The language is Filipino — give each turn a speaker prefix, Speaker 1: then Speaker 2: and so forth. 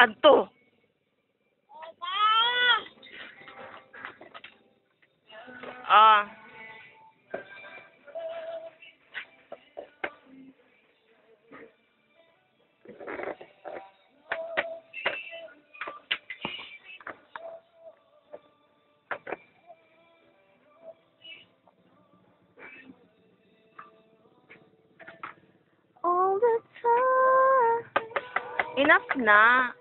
Speaker 1: Adto. Ah. All the time. Enough na.